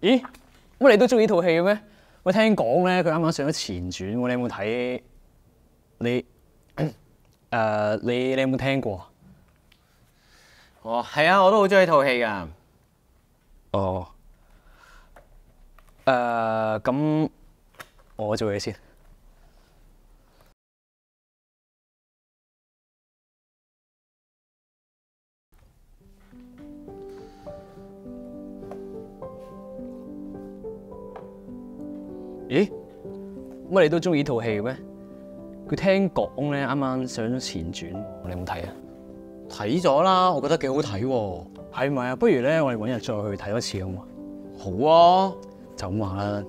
咦？乜你都中意呢套戲嘅咩？我聽講咧，佢啱啱上咗前傳喎，你有冇睇？你誒、你你有冇聽過？哦，係啊，我都好中意套戲噶。哦。誒、咁我做嘢先。咦？乜你都中意呢套戲嘅咩？佢聽講咧，啱啱上咗前傳，你有冇睇啊？睇咗啦，我覺得幾好睇喎。係咪啊？不如咧，我哋搵日再去睇多次好唔好啊？好啊，就咁話啦。